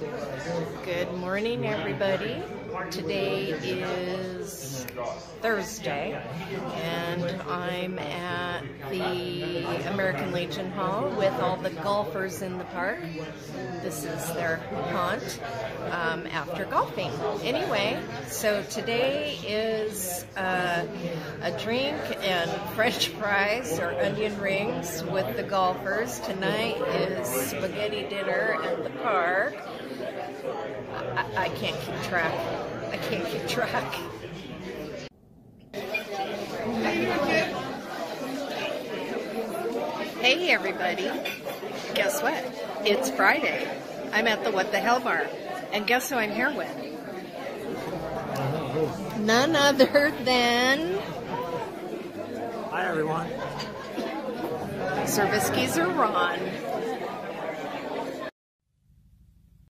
Good morning, everybody. Today is Thursday, and I'm at the American Legion Hall with all the golfers in the park. This is their haunt um, after golfing. Anyway, so today is uh, a drink and french fries or onion rings with the golfers. Tonight is spaghetti dinner at the park. I, I can't keep track. I can't keep track. Hey everybody. Guess what? It's Friday. I'm at the What the Hell bar. And guess who I'm here with? None other than Hi everyone. Serviski's or Ron.